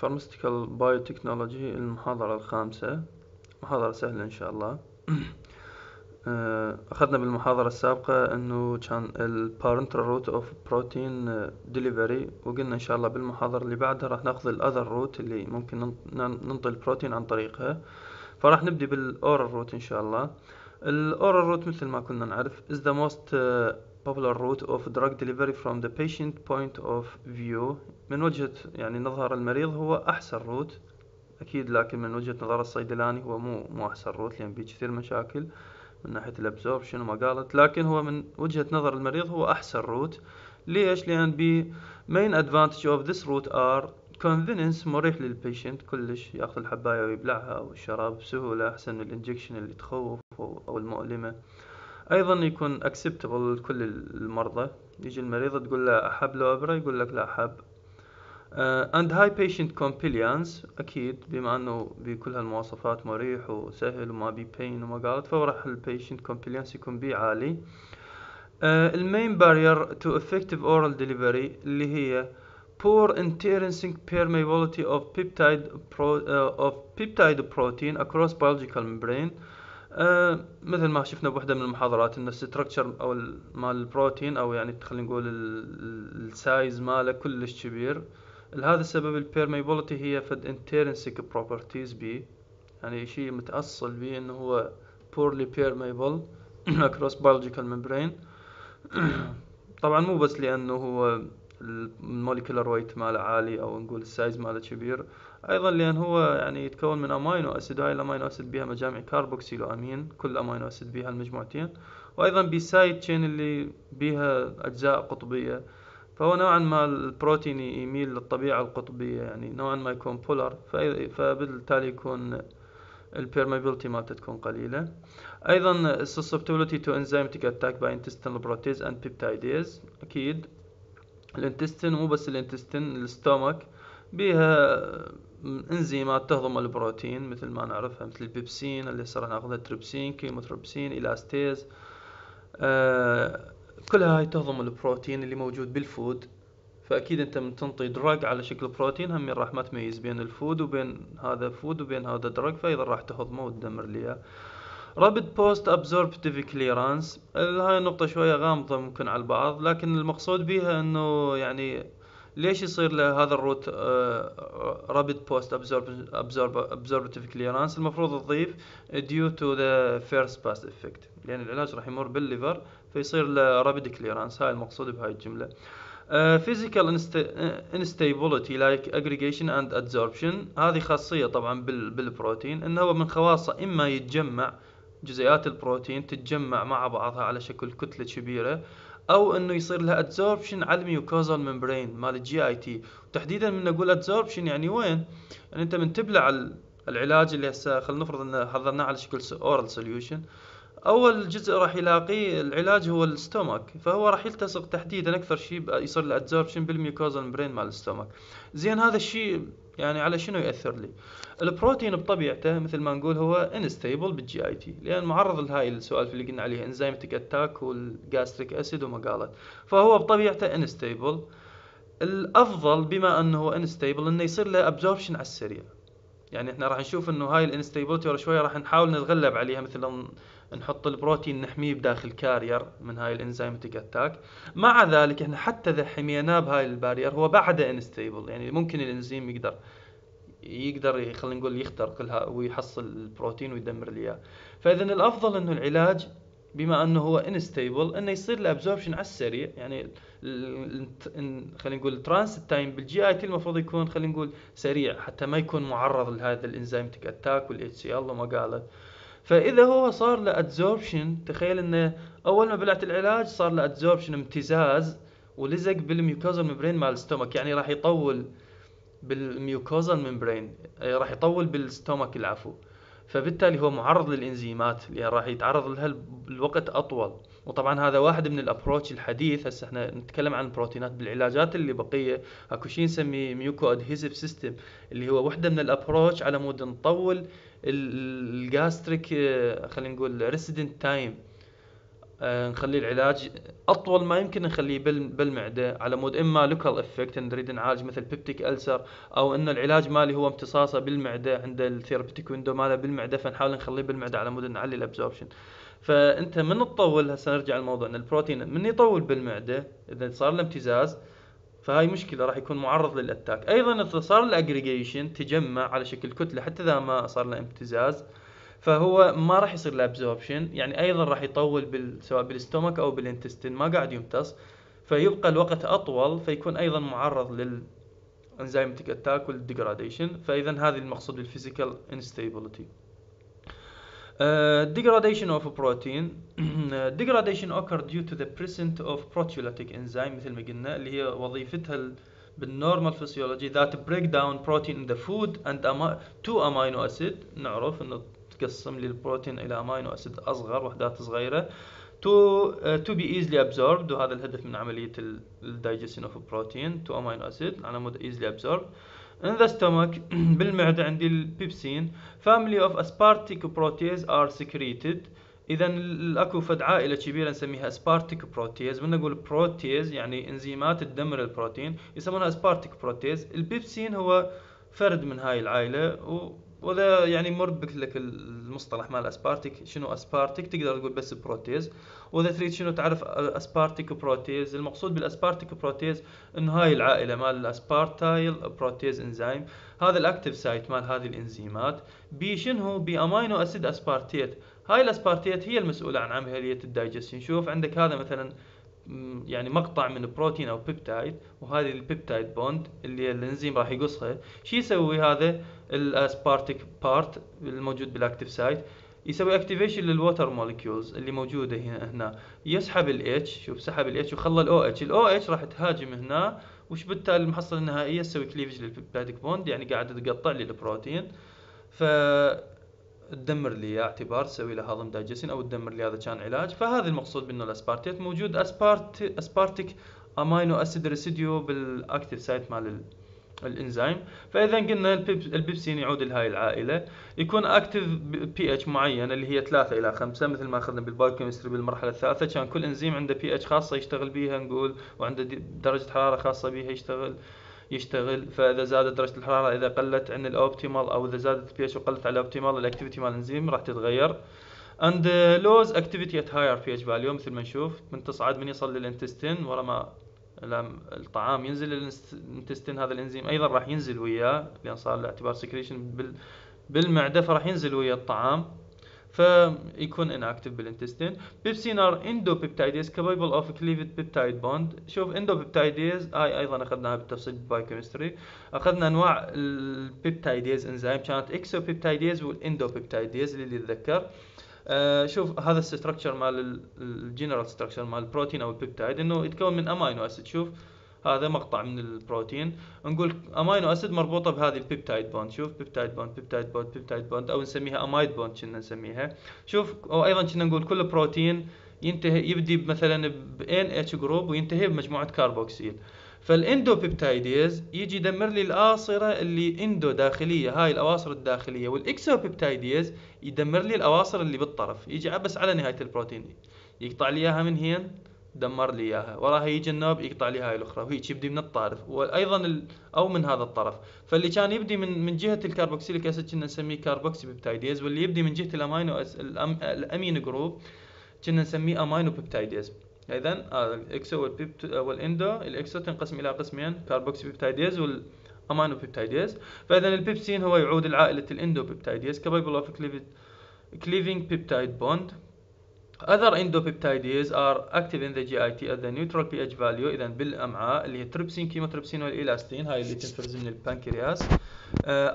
Pharmaceutical Biotechnology المحاضرة الخامسة. محاضرة سهلة إن شاء الله. آه، أخذنا بالمحاضرة السابقة إنه كان ال parental route of protein delivery وقلنا إن شاء الله بالمحاضرة اللي بعدها راح ناخذ ال other route اللي ممكن ننطي البروتين عن طريقها. فراح نبدي بال oral route إن شاء الله. ال oral route مثل ما كنا نعرف is the most popular route of drug delivery from the patient point of view. من وجهة يعني نظر المريض هو أحسن route أكيد لكن من وجهة نظر الصيدلاني هو مو مو أحسن route لأن بيه كثير مشاكل من ناحية ال absorption وما قالت. لكن هو من وجهة نظر المريض هو أحسن route ليش؟ لأن بي main advantage of this route are convenience مريح لل patient كلش. يأخذ الحباية ويبلعها والشراب بسهولة أحسن من ال injection اللي تخوف أو المؤلمة. أيضا يكون acceptable لكل المرضى. يجي المريض تقول له أحب له أبرة يقول لك لا أحب. and high patient compliance أكيد بما أنه بكل هالمواصفات مريح وسهل وما بي pain وما قالت فراح ال patient compliance يكون بيه عالي. ال main barrier to effective oral delivery اللي هي poor intrinsic permeability of peptide pro, uh, of peptide protein across biological membrane. مثل ما شفنا بوحدة من المحاضرات ان ال structure أو مال البروتين أو يعني خلينا نقول ال size ماله كلش كبير. لهذا السبب ال permeability هي فد intrinsic properties بي. يعني شيء متأصل بيه إنه هو poorly permeable across biological membrane. طبعا مو بس لأنه هو ال molecular weight ماله عالي أو نقول ال size ماله كبير. أيضا لأن هو يعني يتكون من amino acid وهاي ال amino acid بيها مجامع carboxyl و amine كل amino acid بيها المجموعتين. وأيضا ب side chain اللي بيها أجزاء قطبية. فهو نوعا ما البروتين يميل للطبيعة القطبية يعني نوعا ما يكون polar فبالتالي يكون ال permeability مالته تكون قليلة. أيضا susceptibility to enzymatic attack by intestinal protease and peptidase أكيد. ال intestine مو بس ال intestine ال stomach بيها انزيمات تهضم البروتين مثل ما نعرفها مثل البيبسين اللي صار ناخذها trypsin chymotrypsin elastase آه كلها هاي تهضم البروتين اللي موجود بال food. فأكيد أنت من تنطي drug على شكل بروتين هم راح ما تميز بين ال food وبين هذا food وبين هذا drug فايضا راح تهضمه وتدمر لي rapid post absorptive clearance هاي النقطة شوية غامضة ممكن على البعض لكن المقصود بها إنه يعني ليش يصير له هذا ال route rapid post absorptive clearance المفروض تضيف due to the first pass effect يعني العلاج راح يمر بال liver فيصير له rapid clearance هاي المقصود بهاي الجملة. physical instability like aggregation and adsorption هذه خاصية طبعا بالبروتين انه هو من خواصة إما يتجمع جزيئات البروتين تتجمع مع بعضها على شكل كتلة كبيرة أو إنه يصير لها adsorption على ال mucosal membrane مال ال GIT وتحديدا من نقول adsorption يعني وين؟ يعني أنت من تبلع العلاج اللي هسه خلينا نفرض ان حضرناه على شكل oral solution أول جزء راح يلاقيه العلاج هو ال stomach فهو راح يلتصق تحديدا أكثر شيء يصير له adsorption بال mucosal membrane مال ال stomach زين هذا الشيء يعني على شنو ياثر لي؟ البروتين بطبيعته مثل ما نقول هو unstable بال GIT لأن معرض لهاي السوالف اللي قلنا عليه enzymatic attack وال gastric acid وما قالت. فهو بطبيعته unstable الأفضل بما أنه هو unstable إنه يصير له absorption على السريع. يعني إحنا راح نشوف إنه هاي ال instability شوية راح نحاول نتغلب عليها مثلا نحط البروتين نحميه بداخل carrier من هاي ال enzymatic attack. مع ذلك إحنا حتى إذا حميناه بهاي ال barrier هو بعده unstable يعني ممكن الإنزيم يقدر يقدر خلينا نقول يخترق ويحصل البروتين ويدمر لي اياه فاذا الأفضل إنه العلاج بما إنه هو unstable إنه يصير له absorption على السريع يعني خلينا نقول ال transit time بال GIT المفروض يكون خلينا نقول سريع حتى ما يكون معرض لهذا ال enzymatic attack وال HCl وما قالت. فإذا هو صار له adsorption تخيل إنه أول ما بلعت العلاج صار له adsorption امتزاز ولزق بال mucosal membrane مال ال stomach يعني راح يطول بال mucosal membrane راح يطول بال stomach العفو. فبالتالي هو معرض للإنزيمات اللي يعني راح يتعرض لها الوقت أطول. وطبعا هذا واحد من ال approach الحديث. هسه إحنا نتكلم عن البروتينات بالعلاجات اللي بقية. أكو شيء نسميه mucoadhesive system اللي هو وحدة من ال approach على مود نطول ال gastric خلينا نقول residence time آه، نخلي العلاج أطول ما يمكن نخليه بالمعدة على مود إما local effect نريد نعالج مثل peptic ulcer أو إن العلاج مالي هو امتصاصه بالمعدة عند ال therapeutic window ماله بالمعدة فنحاول نخليه بالمعدة على مود نعلي ال absorption فأنت من تطول؟ هسه نرجع الموضوع إن البروتين من يطول بالمعدة إذا صار له امتزاز فهاي مشكلة راح يكون معرض لل attack. أيضا إذا صار الاجريجيشن تجمع على شكل كتلة حتى إذا ما صار له امتزاز فهو ما راح يصير له absorption يعني أيضا راح يطول بال... سواء بال stomach أو بال intestine ما قاعد يمتص فيبقى الوقت أطول فيكون أيضا معرض لل enzymatic attack وال degradation فاذا هذه المقصود بال physical instability degradation of protein degradation occur due to the presence of proteolytic enzyme مثل ما قلنا اللي هي وظيفتها بال normal physiology that break down protein in the food into amino acid نعرف انه تقسم لي البروتين إلى amino acid اصغر وحدات صغيره to uh, to be easily absorbed وهذا الهدف من عمليه ال digestion of protein to amino acid على مود easily absorbed in the stomach بالمعدة عندي ال pepsin. Family of aspartic protease are secreted. اذا الأكو فد عائلة كبيرة نسميها aspartic protease من نقول protease يعني إنزيمات تدمر البروتين يسمونها aspartic protease ال pepsin هو فرد من هاي العائلة وذا يعني مربك لك المصطلح مال aspartic شنو aspartic تقدر تقول بس protease وإذا تريد شنو تعرف aspartic protease المقصود بال aspartic protease انه هاي العائلة مال ال aspartyl protease enzyme هذا ال active site مال هذه الإنزيمات بي شنو؟ بي amino acid aspartate هاي ال aspartate هي المسؤولة عن عملية ال digestion شوف عندك هذا مثلا يعني مقطع من بروتين أو peptide وهذه ال peptide bond اللي الإنزيم راح يقصها. شو يسوي هذا؟ ال aspartic part الموجود بال active site يسوي activation لل water molecules اللي موجودة هنا هنا. يسحب ال H شوف سحب الاتش وخلى الاو اتش الاو اتش راح تهاجم هنا وش بالتالي المحصله النهائيه تسوي cleavage لل peptidic bond يعني قاعدة تقطع لي البروتين. ف تدمر لي اياه اعتبار تسوي له هضم دايجستين أو تدمر لي هذا كان علاج. فهذا المقصود بأنه ال aspartate موجود. aspart aspartic amino acid residue بال active site مال الإنزيم. فإذا قلنا البيبسين يعود لهاي العائلة. يكون active بي اتش معين اللي هي 3 إلى 5 مثل ما أخذنا بال biochemistry بالمرحلة الثالثة. كان كل إنزيم عنده بي اتش خاصة يشتغل بيها نقول وعنده درجة حرارة خاصة بيها يشتغل. يشتغل. فإذا زادت درجة الحرارة إذا قلت عن ال optimal أو إذا زادت pH وقلت على ال optimal ال activity مال الإنزيم راح تتغير. and lose activity higher pH value مثل ما نشوف من تصعد من يصل لل intestine ورا ما الطعام ينزل لل intestine هذا الإنزيم أيضا راح ينزل وياه لأن صار له اعتبار secretion بالمعدة فراح ينزل ويا الطعام. فيكون inactive بال intestine pepsin are endopeptidase capable of cleaving peptide bond. شوف endopeptidase هاي أيضا أخذناها بالتفصيل بال biochemistry أخذنا أنواع ال peptidase enzyme كانت exopeptidase وال endopeptidase اللي يتذكر آه شوف هذا ال structure مال ال general structure مال البروتين أو ال peptide إنه يتكون من amino acid شوف هذا مقطع من البروتين. نقول amino acid مربوطة بهذه ال peptide bond. شوف peptide bond peptide bond peptide bond أو نسميها amide bond كنا نسميها. شوف أو أيضا كنا نقول كل بروتين ينتهي يبدي مثلا ب NH group وينتهي بمجموعة كاربوكسيل. فال endopeptidase يجي يدمر لي الآصرة اللي endo داخلية هاي الأواصر الداخلية. وال exopeptidase يدمر لي الأواصر اللي بالطرف يجي بس على نهاية البروتين. يقطع لي إياها من هين؟ دمر لي إياها وراها يجي النوب يقطع لي هاي الأخرى وهيك يبدي من الطارف وأيضا. أو من هذا الطرف فاللي كان يبدي من من جهة ال carboxylic acid كنا نسميه carboxypeptidase واللي يبدي من جهة الامينو. الأم... ال amine group كنا نسميه aminopeptidase اذا هذا ال exo وال endo ال exo تنقسم إلى قسمين carboxypeptidase وال aminopeptidase فاذا البيبسين هو يعود لعائلة ال endopeptidase capable of cleaving peptide bond Other endopeptidases are active in the GIT at the neutral pH value إذا بالأمعاء اللي هي trypsin chymotrypsin وال elastase هاي اللي تنفرز من البنكرياس. Uh,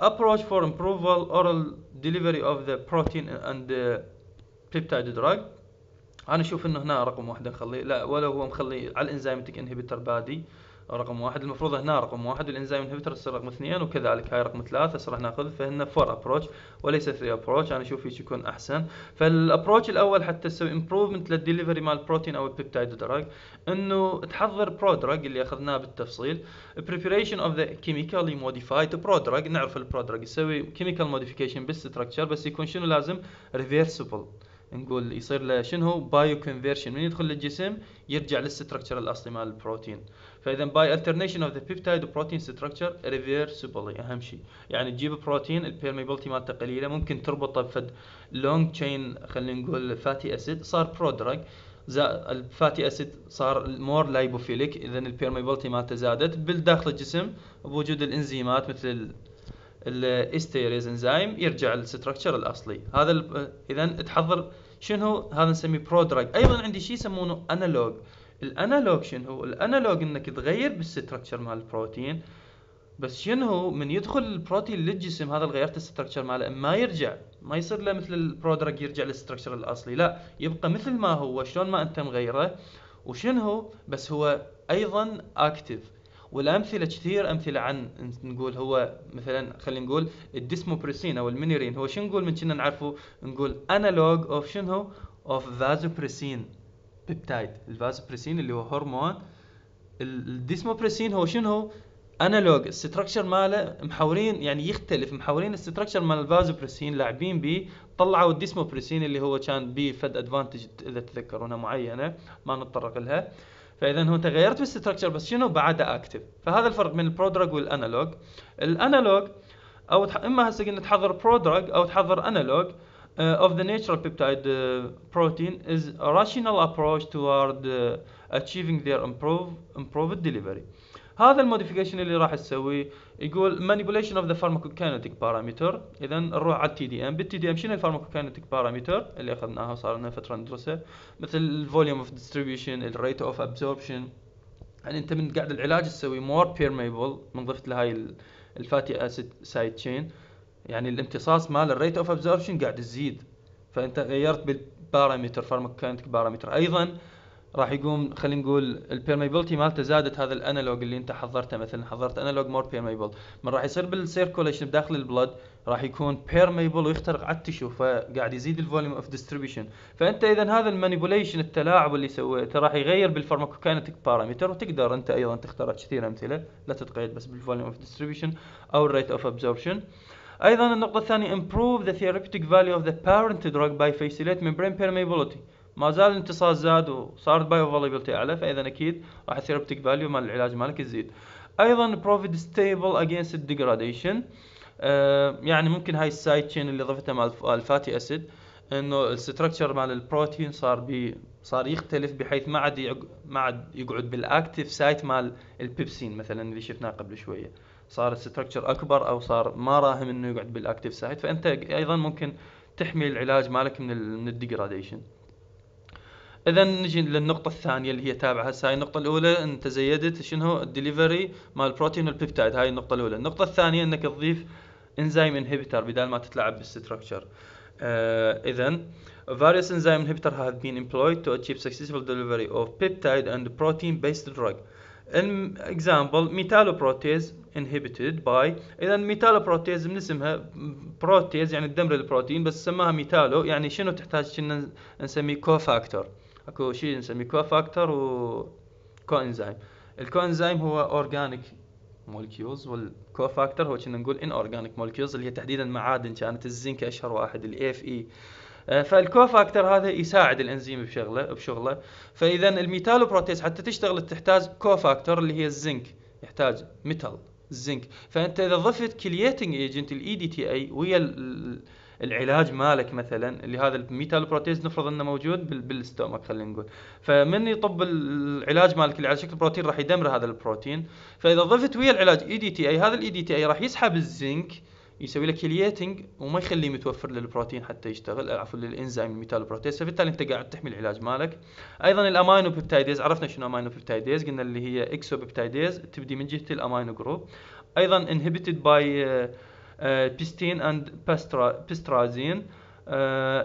approach for approval oral delivery of the protein and the peptide drug. أنا أشوف إنه هنا رقم واحد نخليه لا ولا هو مخلي على ال enzymatic inhibitor بادي. رقم واحد. المفروض هنا رقم واحد وال enzyme inhibitor يصير رقم اثنين وكذلك هاي رقم ثلاثة هسه راح ناخذ فهنا four approach وليس three approach أنا أشوف هيك يكون أحسن. فال approach الأول حتى تسوي improvement لل delivery مال البروتين أو ال peptide drug إنه تحضر prodrug اللي أخذناه بالتفصيل preparation of the chemically modified prodrug نعرف ال prodrug يسوي chemical modification بال structure بس يكون شنو لازم؟ reversible. نقول يصير له شنو bioconversion من يدخل للجسم يرجع لل structure الأصلي مال البروتين. فإذا by alternation of the peptide و protein structure reversibly أهم شيء. يعني تجيب بروتين ال permeability مالته قليلة ممكن تربطه بفد long chain خلينا نقول fatty acid صار prodrug ال fatty acid صار more lipophilic اذا ال permeability مالته زادت. بالداخل الجسم بوجود الإنزيمات مثل ال esterase enzyme يرجع لل structure الأصلي. هذا اذا تحضر شنو هذا نسميه prodrug أيضا عندي شيء يسمونه analog ال analog شنو ال analog إنك تغير بال structure مال البروتين بس شنو من يدخل البروتين للجسم هذا اللي غيرت ال structure ماله ما يرجع. ما يصير له مثل ال prodrug يرجع لل structure الأصلي لا. يبقى مثل ما هو شلون ما أنت مغيره وشنو بس هو أيضا active والأمثلة كثير أمثلة عن نقول هو مثلا خلينا نقول ال desmopressin أو المينيرين. هو شنو نقول من كنا نعرفه؟ نقول analog of شنو of vasopressin peptide. الفازوبريسين اللي هو هرمون. ال desmopressin هو شنو analog. ال structure ماله محورين يعني يختلف. محورين ال structure مال الفازوبريسين لاعبين بيه طلعوا ال desmopressin اللي هو كان بيه فد advantage إذا تذكرونها معينة ما نتطرق لها. فإذا هو انت غيرت بال structure بس شنو بعده active فهذا الفرق بين ال prodrug وال analog ال analog أو إما هسه قلنا تحضر prodrug أو تحضر analog uh, of the natural peptide uh, protein is a rational approach toward uh, achieving their improve, improved delivery. هذا ال modification اللي راح تسويه يقول manipulation of the pharmacokinetic parameter. اذا نروح على ال TDM. بال TDM شنو ال pharmacokinetic parameter اللي أخذناها؟ وصار لنا فترة ندرسه. مثل ال volume of distribution ال rate of absorption يعني أنت من قاعد العلاج تسوي more permeable من ضفت له هاي ال fatty acid side chain يعني الامتصاص مال ال rate of absorption قاعد تزيد فأنت غيرت بال parameter pharmacokinetic parameter أيضا راح يقوم خلينا نقول ال permeability مالته زادت هذا ال analog اللي انت حضرته مثلا. حضرت analog more permeable من راح يصير بال circulation بداخل ال blood راح يكون permeable ويخترق على ال tissue فقاعد يزيد ال volume of distribution فأنت إذا هذا ال manipulation التلاعب اللي سويته راح يغير بال pharmacokinetic parameter وتقدر أنت أيضا تخترع كثير أمثلة. لا تتقيد بس بال volume of distribution أو ال rate of absorption أيضا النقطة الثانية improve the therapeutic value of the parent drug by facilitate membrane permeability. ما زال الامتصاص زاد وصارت bioavailability أعلى فإذا أكيد راح ال therapeutic value مال العلاج مالك يزيد. أيضا provide stable against ال degradation يعني ممكن هاي ال side chain اللي ضفتها مال ال fatty acid إنه ال structure مال البروتين صار بي صار يختلف بحيث ما عاد ما عاد يقعد بال active site مال البيبسين مثلا اللي شفناه قبل شوية. صار ال structure أكبر أو صار ما راهم إنه يقعد بال active site فأنت أيضا ممكن تحمي العلاج مالك من من ال degradation اذا نجي للنقطة الثانية اللي هي تابعة. هسه هاي النقطة الأولى أنت زيدت شنو؟ الدليفري مال البروتين وال peptide. هاي النقطة الأولى، النقطة الثانية أنك تضيف enzyme inhibitor بدال ما تتلاعب بال structure. آه اذا various enzyme inhibitor have been employed to achieve successful delivery of peptide and protein based drug. An example metalloprotease inhibited by اذا metalloprotease من اسمها protease يعني تدمر البروتين بس سماها metallo يعني شنو تحتاج كنا نسميه cofactor اكو شيء نسميه cofactor و coenzyme ال coenzyme هو organic molecules وال cofactor هو كنا نقول inorganic molecules اللي هي تحديدا معادن كانت الزنك اشهر واحد ال Fe آه، فال cofactor هذا يساعد الانزيم بشغله بشغله فاذا ال metalloprotease حتى تشتغل تحتاج cofactor اللي هي الزنك يحتاج metal الزنك فانت اذا ضفت chelating agent ال EDTA ويا العلاج مالك مثلا اللي هذا ال metalloprotease نفرض إنه موجود بال stomach خلينا نقول. فمن يطب العلاج مالك اللي على شكل بروتين راح يدمر هذا البروتين. فإذا ضفت ويا العلاج اي دي تي اي هذا الاي دي تي اي راح يسحب الزنك يسوي لك chelating وما يخليه متوفر للبروتين حتى يشتغل عفوا للإنزيم ال metalloprotease. فبالتالي أنت قاعد تحمي العلاج مالك. أيضا ال aminopeptidase عرفنا شنو aminopeptidase قلنا اللي هي exopeptidase تبدي من جهة ال amino group أيضا inhibited by bestatin and بيسترازين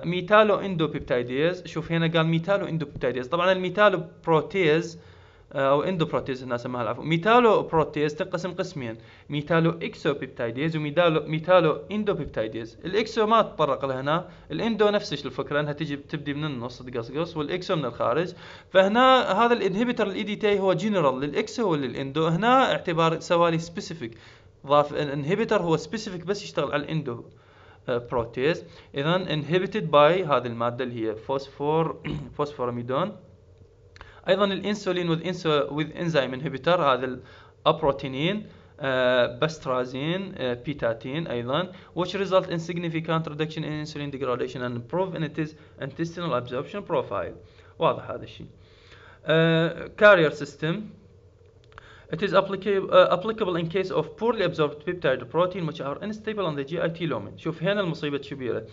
metalloendopeptidase شوف هنا قال metalloendopeptidase طبعا ال metalloprotease آه، أو endoprotease الناس سماها العفو metalloprotease تنقسم قسمين. metalloexopeptidase و metallo metalloendopeptidase ال exo ما تطرق له هنا ال endo نفس الفكرة إنها تجي تبدي من النص تقصقص وال exo من الخارج. فهنا هذا الإنهبيتر الاي دي تي هو جنرال للإكسو وللإندو. هنا اعتبار سوالي سبيسيفيك ضاف الانهبيتر هو سبيسيفيك بس يشتغل على الإندو بروتيز اذا inhibited by هذه المادة اللي هي فوسفور فوسفوراميدون أيضا الإنسولين with enzyme inhibitor هذا الابروتينين باسترازين بيتاتين أيضا which result in significant reduction in insulin degradation and improve in its intestinal absorption profile. واضح هذا الشيء. carrier system. It is applicable, uh, applicable in case of poorly absorbed peptide protein which are unstable on the GIT lumen. شوف هنا المصيبة الكبيرة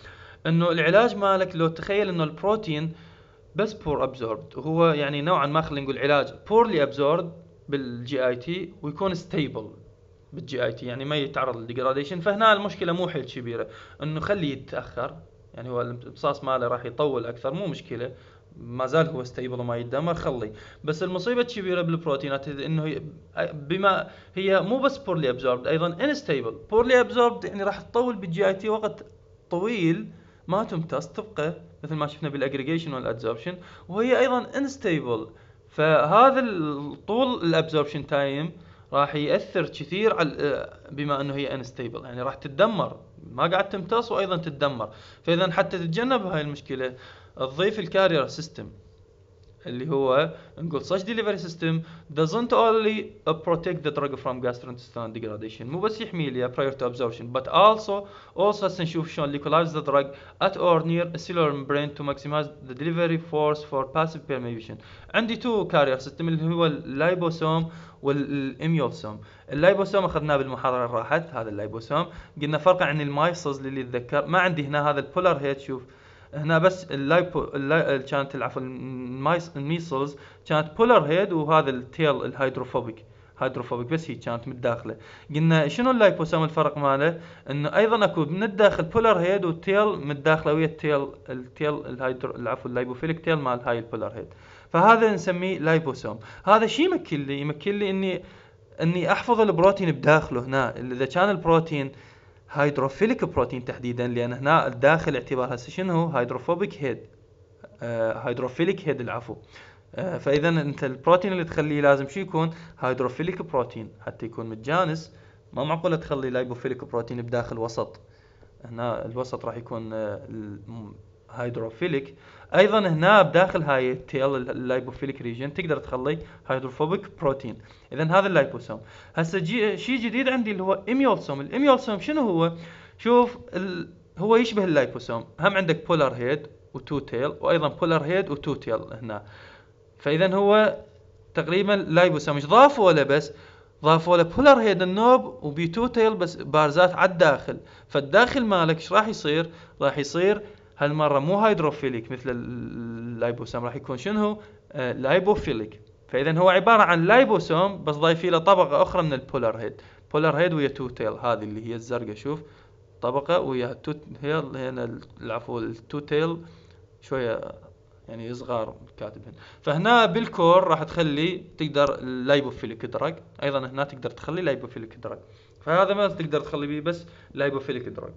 إنه العلاج مالك لو تخيل إنه البروتين بس poor absorbed وهو يعني نوعا ما خلينا نقول علاج poorly absorbed بال GI ويكون stable بال GI يعني ما يتعرض لل degradation فهنا المشكلة مو حيل كبيره إنه خليه يتأخر يعني هو الامتصاص ماله راح يطول أكثر مو مشكلة. ما زال هو stable وما يتدمر خلي. بس المصيبة الكبيره بالبروتينات إنه بما هي مو بس poorly absorbed أيضا unstable poorly absorbed يعني راح تطول بال GIT وقت طويل ما تمتص تبقى مثل ما شفنا بال aggregation وال adsorption وهي أيضا unstable فهذا طول ال absorption time راح يأثر كثير على بما إنه هي unstable يعني راح تتدمر. ما قاعد تمتص وأيضا تتدمر. فاذا حتى تتجنب هاي المشكلة. تضيف الكارير سيستم اللي هو نقول such delivery system doesn't only protect the drug from gastrointestinal degradation مو بس يحمي لي prior to absorption but also also هسه نشوف شلون localize the drug at or near a cellular membrane to maximize the delivery force for passive permeation عندي تو carrier system اللي هو اللايبوسوم والاميولسوم ال liposome اخذناه بالمحاضره اللي راحت هذا ال liposome قلنا فرقه عن ال micelles اللي يتذكر ما عندي هنا هذا ال polar head شوف هنا بس ال lipo اللاي... كانت عفوا ال micelles كانت polar head وهذا ال tail ال hydrophobic. hydrophobic بس هي كانت متداخله قلنا شنو ال liposome الفرق ماله؟ إنه أيضا أكو من الداخل polar head وال tail متداخله ويا ال tail ال tail ال hydro العفو ال lipophilic tail مال هاي ال polar head فهذا نسميه liposome هذا شيء يمكن لي يمكن لي اني إني أحفظ البروتين بداخله هنا. إذا كان البروتين hydrophilic protein تحديدا لأن هنا الداخل اعتبار هسه شنو؟ هو hydrophobic head hydrophilic head العفو. آه فاذا أنت البروتين اللي تخليه لازم شو يكون؟ hydrophilic protein حتى يكون متجانس. ما معقولة تخلي lipophilic protein بداخل وسط. هنا الوسط راح يكون آه hydrophilic. أيضا هنا بداخل هاي ال tail ال lipophilic region تقدر تخلي hydrophobic protein. اذا هذا ال liposome. هسه شيء جديد عندي اللي هو emulsome. ال emulsome شنو هو؟ شوف ال... هو يشبه ال liposome. هم عندك polar head و two tail وأيضا polar head و two tail هنا. فاذا هو تقريبا liposome. إيش ضافوا له بس؟ ضافوا له polar head النوب وبي two tail بس بارزات على الداخل فالداخل مالك إيش راح يصير؟ راح يصير هالمرة مو hydrophilic مثل ال liposome راح يكون شنو آه lipophilic. فإذا هو عبارة عن liposome بس ضايفين له طبقة أخرى من ال polar head polar head ويا two tail هذه اللي هي الزرقاء شوف. طبقة ويا two tail هنا العفو ال two tail شوية يعني صغار كاتبهن. فهنا بال core راح تخلي تقدر lipophilic drug أيضا هنا تقدر تخلي lipophilic drug فهذا ما تقدر تخلي به بس lipophilic drug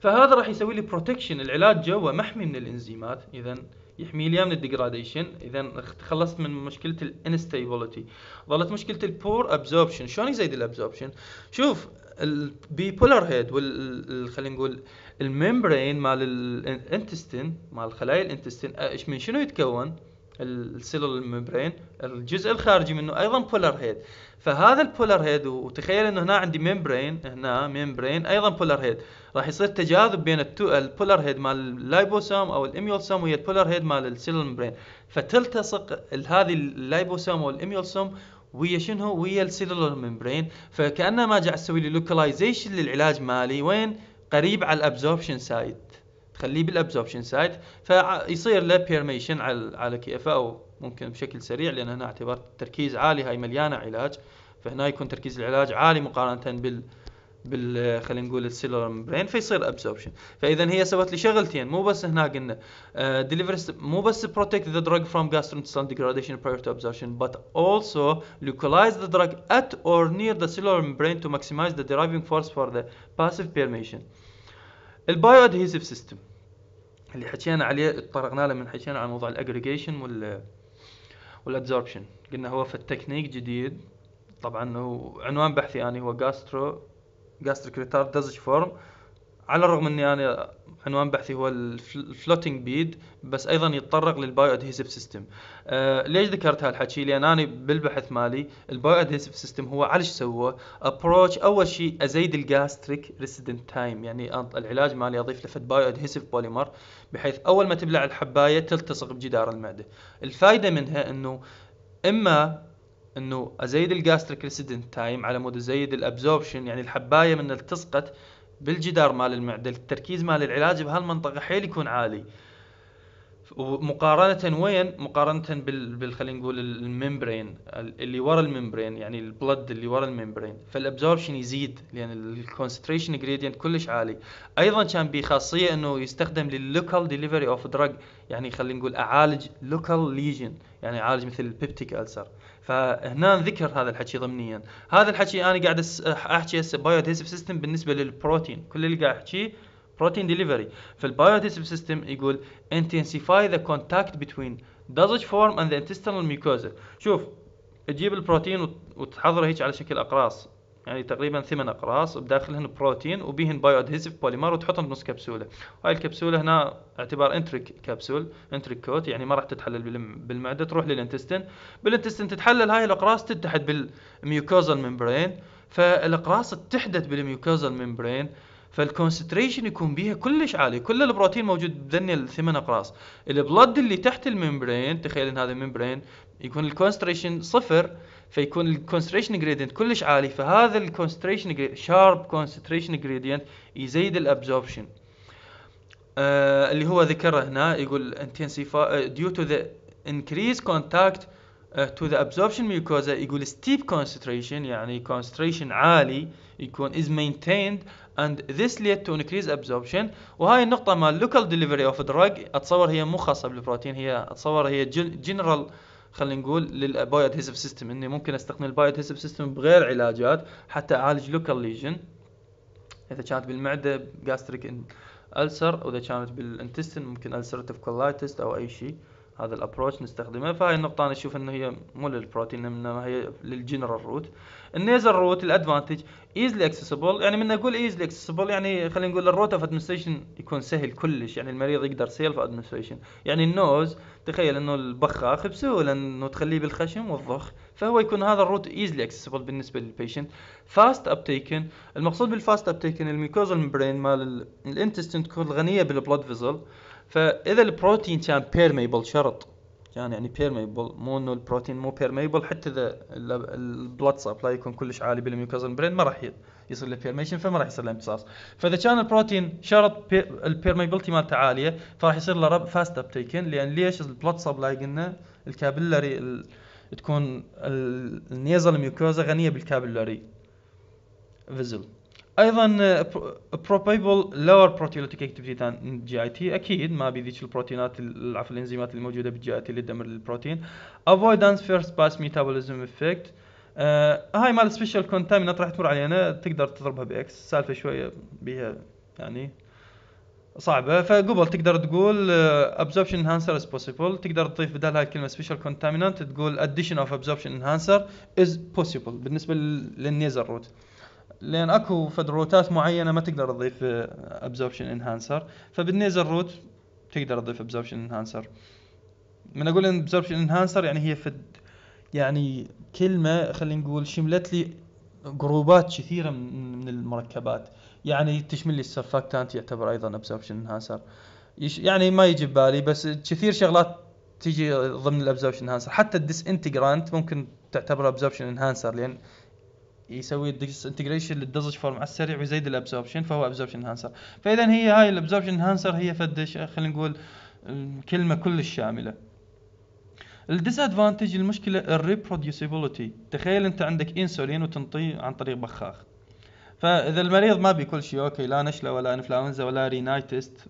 فهذا راح يسوي لي protection العلاج جوا محمي من الإنزيمات. اذا يحمي لي من ال degradation اذا تخلصت من مشكلة ال instability. ظلت مشكلة ال poor absorption شلون يزيد ال absorption شوف البي polar head وال خلينا نقول ال membrane مال ال intestine مال خلايا ال intestine إيش من شنو يتكون؟ ال cell ممبرين الجزء الخارجي منه أيضا polar head فهذا ال polar head وتخيل إنه هنا عندي membrane هنا membrane أيضا polar head راح يصير تجاذب بين البولار هيد مال اللايبوسوم أو الاميولسوم ويا البولار هيد مال السيلول ممبرين فتلتصق هذه ال liposome ال emulsome ويا شنو؟ ويا ال cellular membrane فكأنه ما جاي أسوي لي localization للعلاج مالي وين؟ قريب على ال absorption site تخليه بال absorption site فيصير له permeation على على كيفه أو ممكن بشكل سريع لأن هنا اعتبار التركيز عالي هاي مليانة علاج. فهنا يكون تركيز العلاج عالي مقارنة بال بال خلينا نقول ال cellular membrane فيصير absorption فاذا هي سوت لي شغلتين مو بس هنا قلنا delivery uh, مو بس protect the drug from gastrointestinal degradation prior to absorption but also localize the drug at or near the cellular membrane to maximize the driving force for the passive permeation. ال bioadhesive system اللي حكينا عليه اتطرقنا له من حكينا عن موضوع ال aggregation وال وال adsorption قلنا هو في التكنيك جديد. طبعا هو عنوان بحثي اني هو gastro gastric retard dosage form على الرغم إني أنا عنوان بحثي هو ال floating bead بس أيضا يتطرق لل bioadhesive system. آه ليش ذكرت هالحكي؟ لأن أنا بالبحث مالي ال bioadhesive system هو على إيش سوى approach أول شيء أزيد ال gastric residence time يعني العلاج مالي أضيف له bioadhesive polymer بحيث أول ما تبلع الحباية تلتصق بجدار المعدة. الفائده منها إنه إما إنه أزيد ال gastric residence time على مود أزيد ال absorption يعني الحباية من التصقت بالجدار مال المعده التركيز مال العلاج بهالمنطقة حيل يكون عالي. ومقارنة وين؟ مقارنة بال, بال... خلينا نقول الممبرين اللي ورا الممبرين يعني البلد اللي ورا الممبرين. فالابزوربشن يزيد لأن ال concentration gradient كلش عالي. أيضا كان بخاصية إنه يستخدم لل local delivery of drug يعني خلينا نقول أعالج local lesion يعني أعالج مثل ال peptic ulcer فهنا ذكر هذا الحكي ضمنيا. هذا الحكي أنا قاعد أحكي هسه bio system بالنسبة للبروتين. كل اللي قاعد احكيه بروتين ديليفري في system يقول intensify the contact between dosage form and the intestinal mucosa. شوف تجيب البروتين وتحضره هيك على شكل أقراص. يعني تقريبا ثمان أقراص وبداخلهن بروتين وبيهن bioadhesive polymer وتحطهم بنص كبسولة. هاي الكبسولة هنا اعتبار enteric capsule enteric coat يعني ما راح تتحلل بالمعدة تروح لل intestine. بال intestine تتحلل هاي الأقراص تتحد بال mucosal membrane. فالأقراص تتحد بال mucosal membrane. فال concentration يكون بيها كلش عالي. كل البروتين موجود بذني الثمان أقراص. ال blood اللي تحت ال membrane تخيل ان هذا ال membrane يكون ال concentration صفر. فيكون ال concentration gradient كلش عالي فهذا ال concentration sharp concentration gradient يزيد ال absorption آه اللي هو ذكره هنا يقول intensify due to the increased contact uh, to the absorption mucosa يقول steep concentration يعني concentration عالي يكون is maintained and this led to increased absorption. وهاي النقطة مال local delivery of drug أتصور هي مو خاصة بالبروتين هي أتصور هي general خلينا نقول لل bioadhesive system إني ممكن أستخدم ال bioadhesive system بغير علاجات حتى اعالج local lesion إذا كانت بالمعدة gastric ulcer وإذا كانت بال intestine ممكن ulcerative colitis أو أي شيء. هذا ال approach نستخدمه. فهاي النقطة أنا أشوف إنه هي مو للبروتين إنما هي لل general route ال nasal route ال advantage easily accessible يعني من أقول easily accessible يعني خلينا نقول ال route of administration يكون سهل كلش. يعني المريض يقدر self administration يعني ال nose تخيل إنه البخاخ بسهولة إنه تخليه بالخشم والضخ فهو يكون هذا الروت ايزلي اكسسبل بالنسبة للبيشنت فاست ابتيكن المقصود بالفاست ابتيكن الميكوزال مبرين مال الانتستين تكون غنية بال blood vessel فإذا البروتين كان permeable شرط. كان يعني permeable مو إنه البروتين مو permeable حتى إذا ال blood supply يكون كلش عالي بال mucosal membrane ما راح يصير له permeation فما راح يصير له امتصاص. فإذا كان البروتين شرط ال permeability مالته عالية فراح يصير له rapid fast uptake لأن ليش ال blood supply قلنا؟ ال capillary تكون ال nasal mucosa غنية بال capillary vessel. أيضا probable lower proteolytic activity than GIT أكيد ما بذيك البروتينات العفوا الانزيمات الموجوده بال GIT اللي تدمر البروتين first pass metabolism effect. آه هاي مال special contaminant راح تمر علينا تقدر تضربها ب X سالفه شوية بيها يعني صعبه فقبل تقدر تقول absorption enhancer is possible. تقدر تضيف بدال هاي الكلمة special contaminant تقول addition of absorption enhancer is possible بالنسبة لل nasal route لأن أكو فد route ات معينة ما تقدر تضيف absorption enhancer فبال nasal route تقدر تضيف absorption enhancer من أقول إن absorption enhancer يعني هي فد يعني كلمة خلينا نقول شملت لي group ات كثيرة من المركبات. يعني تشمل لي ال surfactant يعتبر أيضا absorption enhancer يعني ما يجي ببالي بس كثير شغلات تيجي ضمن ال absorption enhancer حتى ال disintegrant ممكن تعتبر absorption enhancer لأن يسوي integration لل dosage form على السريع ويزيد ال absorption فهو absorption enhancer فاذا هي هاي ال absorption enhancer هي فدش خلينا نقول كلمه كلش شاملة. ال disadvantage المشكلة ال reproducibility تخيل أنت عندك انسولين وتنطيه عن طريق بخاخ. فإذا المريض ما بكل شيء okay لا نشلة ولا انفلونزا ولا rhinitis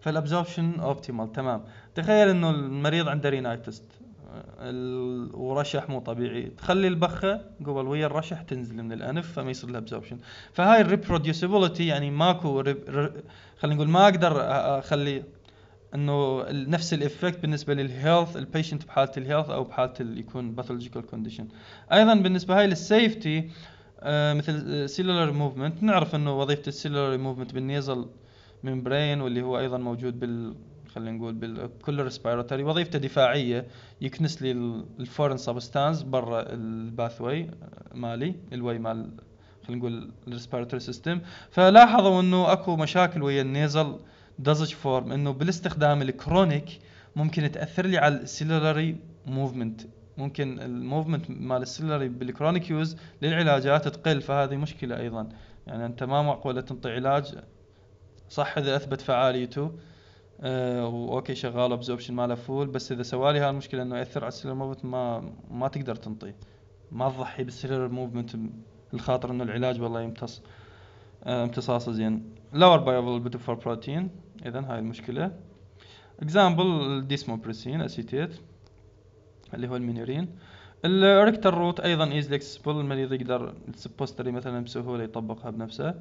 فال absorption optimal تمام. تخيل إنه المريض عنده rhinitis ورشح مو طبيعي. تخلي البخة قبل ويا الرشح تنزل من الأنف فما يصير لها absorption فهاي ال reproducibility يعني ماكو خلينا نقول ما أقدر أخلي إنه نفس ال effect بالنسبة لل health ال patient بحالة ال health أو بحالة يكون pathological condition أيضا بالنسبة هاي لل safety آه مثل ciliary movement نعرف إنه وظيفة ال ciliary movement بال nasal membrane واللي هو أيضا موجود بال خلينا نقول بالكل respiratory وظيفته دفاعية. يكنس لي ال foreign substance برا ال pathway مالي ال way مال خلينا نقول ال respiratory system فلاحظوا إنه أكو مشاكل ويا ال nasal dosage form إنه بالاستخدام ال chronic ممكن تأثر لي على ال ciliary movement ممكن ال movement مال ال ciliary بال chronic use للعلاجات تقل فهذه مشكلة أيضا. يعني أنت ما معقولة تنطي علاج صح إذا أثبت فعاليته. آه و okay شغال absorption ماله full بس إذا سوالي هاي المشكلة إنه يأثر على ال ciliary movement ما ما تقدر تنطيه. ما تضحي بال ciliary movement الخاطر إنه العلاج والله يمتص آه امتصاصه زين. Lower bioavailability for protein اذا هاي المشكلة. example desmopressin acetate اللي هو ال Minirin ال rectal route أيضا easily accessible المريض يقدر ال suppository مثلا بسهولة يطبقها بنفسه.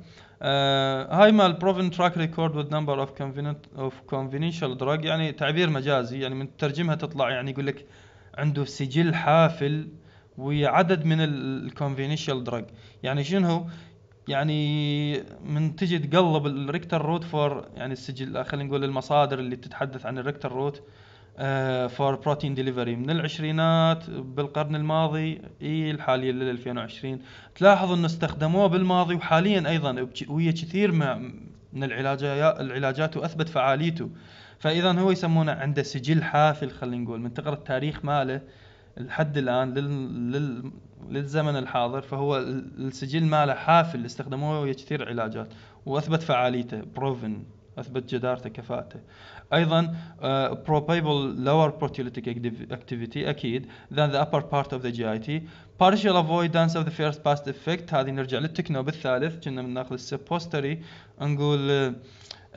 هاي مال proven track record with number of convenient of conventional drug يعني تعبير مجازي يعني من ترجمها تطلع يعني يقول لك عنده سجل حافل وعدد من ال conventional drug يعني شنو؟ يعني من تجي تقلب ال rectal route for يعني السجل خلينا نقول المصادر اللي تتحدث عن ال rectal route for protein delivery من العشرينات بالقرن الماضي إي الحالية لل 2020 تلاحظ إنه استخدموه بالماضي وحاليا أيضا وهي كثير من العلاجات وأثبت فعاليته فاذا هو يسمونه عنده سجل حافل خلينا نقول من تقرأ التاريخ ماله لحد الآن. لل... للزمن الحاضر فهو السجل ماله حافل استخدموه ويا كثير علاجات وأثبت فعاليته proven أثبت جدارته كفاءته أيضا uh, probable lower proteolytic activity أكيد than the upper part of the GIT partial avoidance of the first pass effect هذه نرجع للتكنو بالثالث كنا بناخذ ال suppository نقول uh,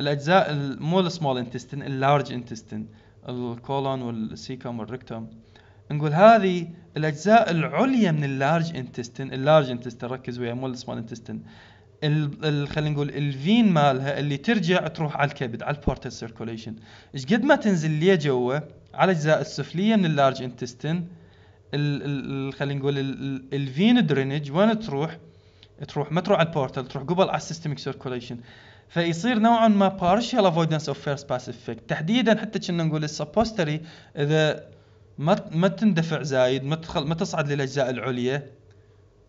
الأجزاء مو السمول انتستين اللارج انتستين الكولون والسيكم والريكتوم نقول هذه الأجزاء العليا من ال large intestine ال large intestine ركز ويا مو ال small intestine خلينا نقول ال vein مالها اللي ترجع تروح على الكبد على ال portal circulation إيش قد ما تنزل لي جوا على الاجزاء السفلية من ال large intestine خلينا نقول ال vein drainage وين تروح؟ تروح ما تروح على ال portal تروح قبل على ال systemic circulation فيصير نوعا ما partial avoidance of first pass effect تحديدا حتى كنا نقول ال suppository إذا ما ما تندفع زايد ما تدخل ما تصعد للأجزاء العليا.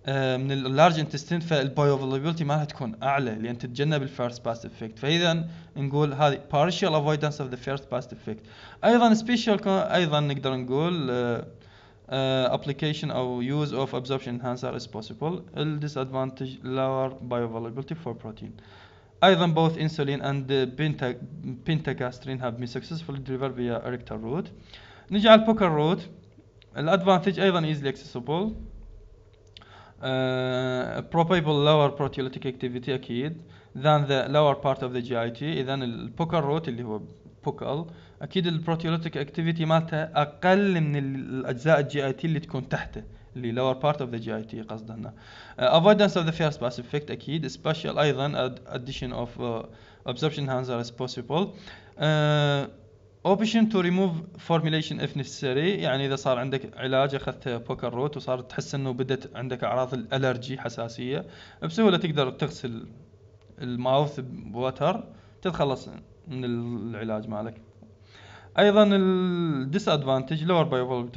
من ال large intestine فال bioavailability مالها تكون اعلى لأن تتجنب ال first pass effect فاذا نقول هذه partial avoidance of the first pass effect أيضا special أيضا نقدر نقول uh, uh, application أو use of absorption enhancer is possible ال disadvantage lower bioavailability for protein أيضا both insulin and pentagastrin have been successfully delivered via rectal route نجي على البوكر روت الادفانتج أيضا easily accessible uh, probable lower proteolytic activity أكيد than the lower part of the GIT اذا البوكر روت اللي هو buccal أكيد ال proteolytic activity مالته أقل من الاجزاء ال GIT اللي تكون تحته اللي lower part of the GIT قصده هنا uh, avoidance of the first pass effect أكيد special أيضا addition of uh, absorption enhancer is possible uh, اوبشن تو ريموف فورميليشن اف نسيسري يعني إذا صار عندك علاج أخذت buccal route وصار تحس إنه بدت عندك أعراض ال allergy حساسية بسهوله تقدر تغسل ال mouth ب water تتخلص من العلاج مالك. أيضا ال disadvantage lower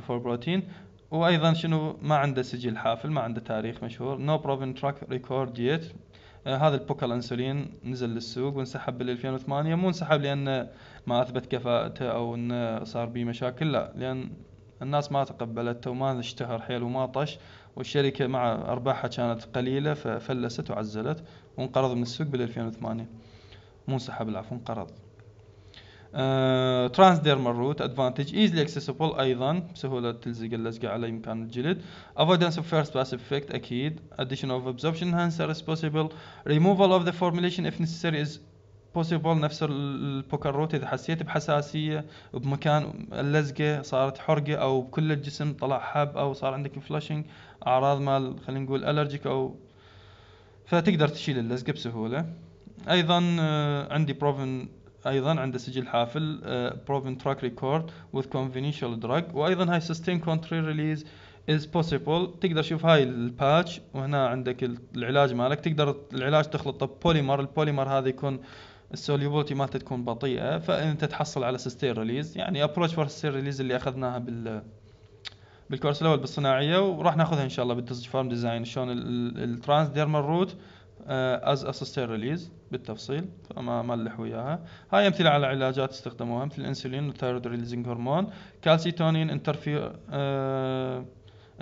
for protein وأيضا شنو؟ ما عنده سجل حافل ما عنده تاريخ مشهور. no proven track record yet هذا ال buccal انسولين نزل للسوق وانسحب بال 2008 مو انسحب لأن ما أثبت كفاءته أو إنه صار به مشاكل لا. لأن الناس ما تقبلته وما اشتهر حيل وما طش والشركة مع أرباحها كانت قليلة ففلست وعزلت وانقرض من السوق بال 2008 مو انسحب العفو انقرض. transdermal route advantage easily accessible أيضا بسهولة تلزق اللزقة على مكان الجلد. avoidance of first pass effect أكيد. addition of absorption enhancer is possible. removal of the formulation if necessary is possible نفس ال buccal route إذا حسيت بحساسية بمكان اللزقه صارت حرقة أو بكل الجسم طلع حب أو صار عندك flushing أعراض مال خلينا نقول allergic أو فتقدر تشيل اللزقة بسهولة. أيضا آه، عندي proven أيضا عنده سجل حافل proven track record with conventional drug. وأيضا هاي sustain control release is possible. تقدر تشوف هاي ال patch وهنا عندك العلاج مالك. تقدر العلاج تخلطه ببوليمر البوليمر هذا يكون ال solubility مالته تكون بطيئة فانت تحصل على sustain release يعني approach for sustain release اللي أخذناها بال بالكورس الأول بالصناعية وراح ناخذها إن شاء الله بال dosage form design شلون ال transdermal route as sustained release بالتفصيل فما ما نلح وياها. هاي أمثلة على علاجات استخدموها مثل الإنسولين وال thyroid releasing hormone calcitonin interfer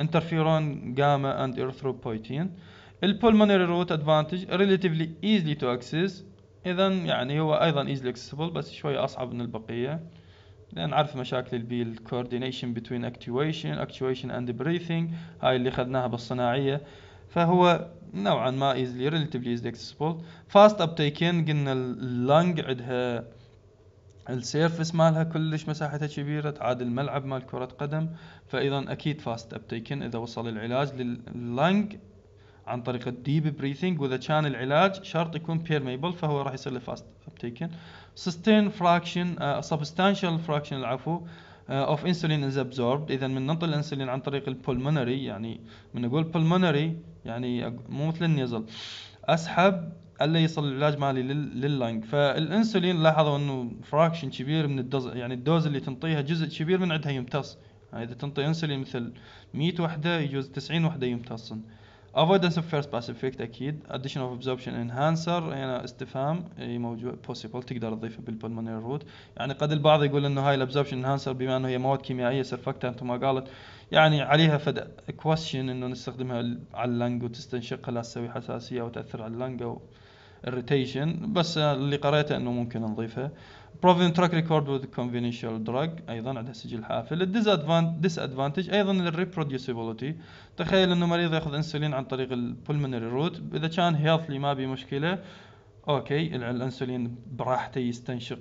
interferon gamma and erythropoietin ال pulmonary route advantage relatively easily to access اذا يعني هو أيضا easily accessible بس شوي أصعب من البقية. لأن نعرف مشاكل البي ال coordination بين actuation actuation and breathing هاي اللي اخذناها بالصناعية. فهو نوعا ما easily relatively easily accessible fast uptake قلنا ال lung عندها ال surface مالها كلش مساحتها كبيرة تعادل الملعب مال كرة قدم. فايضا أكيد fast uptake إذا وصل العلاج لل lung عن طريق ال deep breathing واذا كان العلاج شرط يكون permeable فهو راح يصير له fast uptake sustain fraction substantial fraction العفو of insulin is absorbed اذا من ننطي الإنسولين عن طريق ال pulmonary يعني من نقول pulmonary يعني مو مثل ال nasal أسحب ألا يصل العلاج مالي لل lung فالإنسولين لاحظوا إنه fraction كبير من ال dose يعني ال dose اللي تنطيها جزء كبير من عندها يمتص. يعني إذا تنطي إنسولين مثل 100 وحدة يجوز 90 وحدة يمتصن. Avoidance of first pass effect أكيد. Addition of absorption enhancer هنا استفهام. أي موجود possible. تقدر تضيفه بال pulmonary route يعني قد البعض يقول إنه هاي ال absorption enhancer بما إنه هي مواد كيميائية surfactant وما قالت. يعني عليها فد question إنه نستخدمها على ال lung وتستنشقها لا تسوي حساسية أو تأثر على ال lung أو irritation. بس اللي قريته إنه ممكن نضيفها proven track record with conventional drug أيضا عندها سجل حافل. ال disadvantage أيضا ال reproducibility تخيل أنه مريض يأخذ انسولين عن طريق ال pulmonary route إذا كان healthy ما بي مشكلة Okay الانسولين براحته يستنشق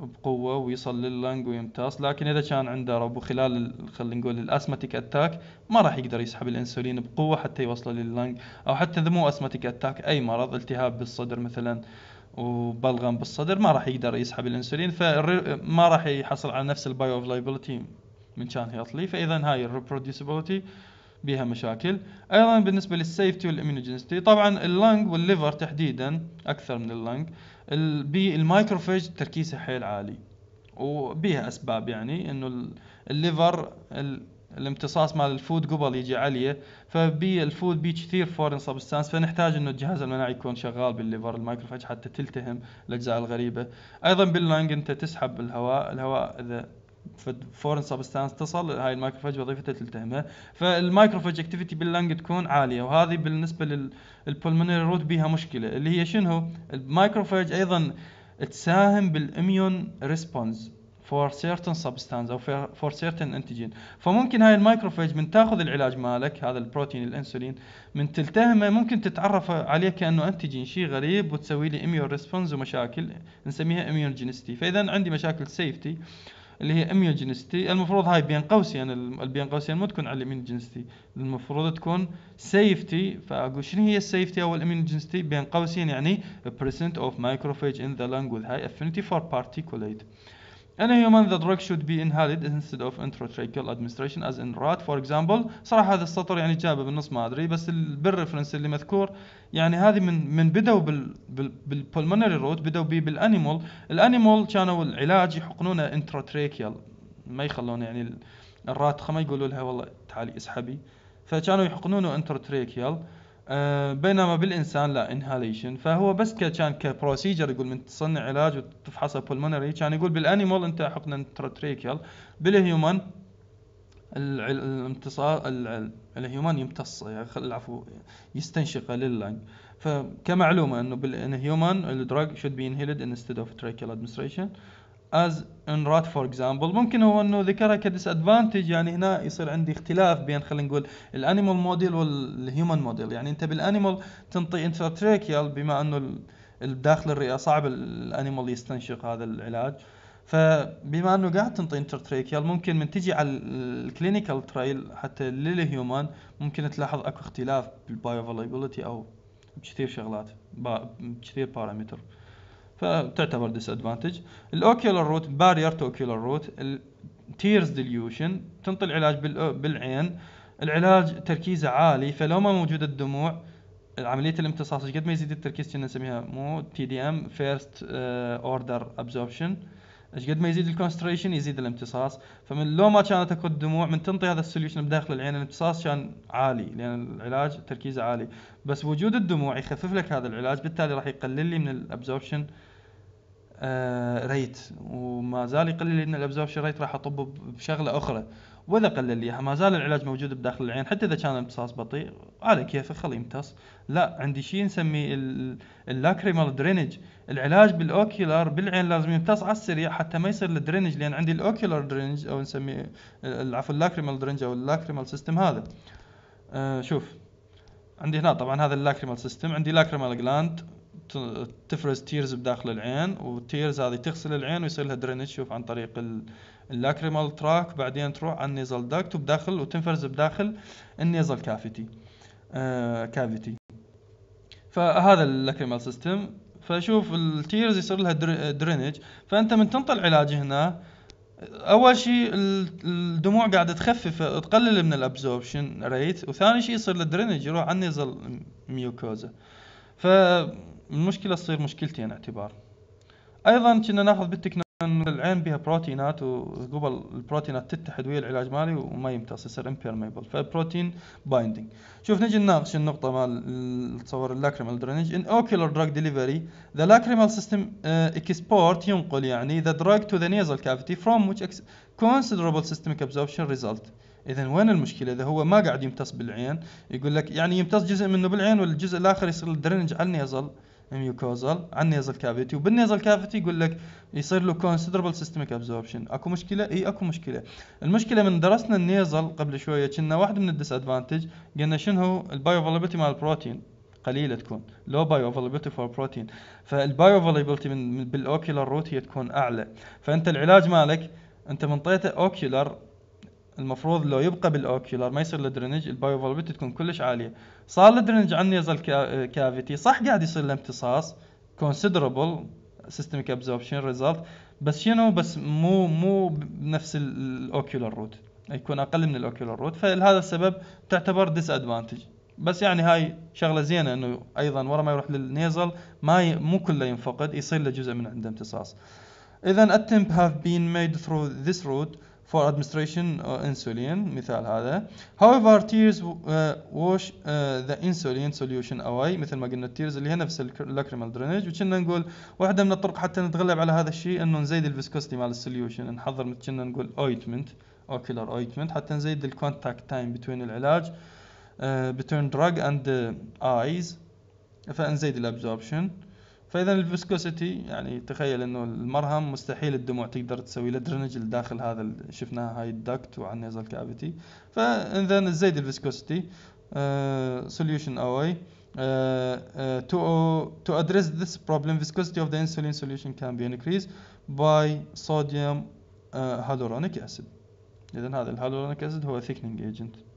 بقوة ويصل لل lung ويمتص. لكن إذا كان عنده ربو خلال خلينا نقول ال asthmatic attack ما راح يقدر يسحب الانسولين بقوة حتى يوصله لل lung. أو حتى إذا مو asthmatic attack أي مرض التهاب بالصدر مثلا. وبلغم بالصدر ما راح يقدر يسحب الانسولين فما راح يحصل على نفس ال bioavailability من كان هيطلي فإذا هاي ال reproducibility بها مشاكل. أيضا بالنسبة لل safety وال immunogenicity طبعا ال lung وال liver تحديدا أكثر من ال lung البي ال macrophage تركيزها حيل عالي وبيها أسباب يعني إنه ال liver الامتصاص مال ال food قبل يجي عاليه فبي ال food بي كثير foreign substance فنحتاج إنه الجهاز المناعي يكون شغال بال liver ال macrophage حتى تلتهم الأجزاء الغريبة. أيضا بال lung أنت تسحب الهواء الهواء إذا foreign substance تصل هاي ال macrophage وظيفتها تلتهمها فال macrophage activity بال lung تكون عالية وهذه بالنسبة لل pulmonary route بيها مشكلة اللي هي شنو؟ ال macrophage أيضا تساهم بال immune response for certain substance أو for certain antigen فممكن هاي ال macrophage من تاخذ العلاج مالك هذا البروتين الانسولين من تلتهمه ممكن تتعرف عليه كأنه antigen شيء غريب وتسوي لي immune response ومشاكل نسميها immunogenicity فإذا عندي مشاكل safety اللي هي immunogenicity المفروض هاي بين قوسين البين قوسين مو تكون على ال immunogenicity المفروض تكون safety فأقول شنو هي ال safety أو ال immunogenicity بين قوسين يعني present of macrophage in the lung with high affinity for particulate. In a human, the drug should be inhaled instead of intratracheal administration as in rat for example. صراحة هذا السطر يعني جابه بالنص ما أدري بس بال reference اللي مذكور. يعني هذه من من بدوا بال بال pulmonary route بدوا بيه بال animal ال animal كانوا العلاج يحقنونه intratracheal ما يخلون يعني ال rat ما يقولوا لها والله تعالي اسحبي. فكانوا يحقنونه intratracheal بينما بالإنسان لا inhalation فهو بس كان ك procedure يقول من تصنع علاج وتفحصه pulmonary كان يقول بال animal أنت حقنا intratracheal بال human الامتصاص ال human يمتص العفو يستنشقه لل lung فكمعلومة أنه بال human ال drug should be inhaled instead of tracheal administration. As in rat for example ممكن هو إنه ذكرها ك disadvantage يعني هنا يصير عندي اختلاف بين خلينا نقول ال animal model وال human model يعني أنت بال animal تنطي intratracheal بما إنه داخل الرئة صعب ال animal يستنشق هذا العلاج. فبما إنه قاعد تنطي intratracheal ممكن من تجي على ال clinical trial حتى لل human ممكن تلاحظ أكو اختلاف بال bio أو بكثير شغلات بكثير parameter فتعتبر disadvantage ال ocular route barrier to ocular route ال tears dilution تنطي العلاج بالعين. العلاج تركيزه عالي فلو ما موجودة الدموع عملية الامتصاص قد ما يزيد التركيز كنا نسميها مو TDM first order absorption إيش قد ما يزيد ال concentration يزيد الامتصاص. فمن لو ما كانت أكو الدموع من تنطي هذا ال solution بداخل العين الامتصاص كان عالي لأن العلاج تركيزه عالي. بس وجود الدموع يخفف لك هذا العلاج بالتالي راح يقلل لي من ال absorption آه rate وما زال يقلل لي من ال absorption rate راح اطب بشغلة أخرى. قلل لي ما زال العلاج موجود بداخل العين حتى إذا كان الامتصاص بطيء على كيفه خليه يمتص. لا عندي شيء نسميه ال lacrimal drainage العلاج بال ocular بالعين لازم يمتص على السريع حتى ما يصير ال drainage لأن عندي ال ocular drainage أو نسميه عفوا ال lacrimal drainage أو ال lacrimal system هذا. آه شوف عندي هنا طبعا هذا ال lacrimal system عندي lacrimal gland تفرز tears بداخل العين وال tears هذه تغسل العين ويصير لها drainage شوف عن طريق ال lacrimal tract بعدين تروح على ال nasal duct وبداخل وتنفرز بداخل ال nasal cavity آه cavity. فهذا ال lacrimal system. فشوف ال tears يصير لها drainage. فأنت من تنطي العلاج هنا أول شيء الدموع قاعدة تخفف تقلل من ال absorption rate وثاني شيء يصير ال drainage يروح على ال nasal mucosa فالمشكلة تصير مشكلتين اعتبار. أيضا كنا ناخذ بالتكنولوجيا العين بها بروتينات وقبل البروتينات تتحد ويا العلاج مالي وما يمتص يصير impermeable ف protein binding شوف نجي نناقش النقطة مال تصور ال lacrimal drainage in ocular drug delivery the lacrimal system export ينقل يعني the drug to the nasal cavity from which considerable systemic absorption result. اذا وين المشكلة؟ إذا هو ما قاعد يمتص بالعين يقول لك يعني يمتص جزء منه بالعين والجزء الآخر يصير ال drainage على ال nasal mucosal على ال nasal cavity وبال nasal cavity يقول لك يصير له considerable systemic absorption أكو مشكلة؟ إي أكو مشكلة. المشكلة من درسنا ال nasal قبل شوية كنا واحد من ال disadvantage قلنا شنو؟ هو ال bio مال البروتين. قليلة تكون. low bioavailability for protein فال bioavailability من route هي تكون أعلى. فأنت العلاج مالك أنت منطيته ocular المفروض لو يبقى بال ocular ما يصير له drainage ال bio تكون كلش عالية. صار له drainage على ال nasal cavity. صح قاعد يصير له امتصاص considerable systemic absorption result بس شنو؟ بس مو مو بنفس ال ocular route يكون أقل من ال ocular route فلهذا السبب تعتبر disadvantage بس يعني هاي شغلة زينة إنه أيضا ورا ما يروح لل nasal ما ي... مو كله ينفقد يصير له جزء من عنده امتصاص اذا attempt have been made through this route for administration uh, insulin مثال هذا. However tears uh, wash uh, the insulin solution away مثل ما قلنا ال tears اللي هي نفس ال lacrimal drainage وكنا نقول واحدة من الطرق حتى نتغلب على هذا الشيء إنه نزيد ال viscosity مال ال solution نحضر كنا نقول ointment ocular ointment حتى نزيد ال contact time بين العلاج between drug and uh, eyes. فنزيد ال absorption فإذا ال viscosity يعني تخيل إنه المرهم مستحيل الدموع تقدر تسوي له drainage داخل هذا شفناها هاي ال duct وعلى ال nasal cavity. فاذا زيد ال viscosity solution اوي to to address this problem viscosity of the insulin solution can be increased by sodium uh, hyaluronic acid. اذا هذا الهالورونيك acid هو thickening agent.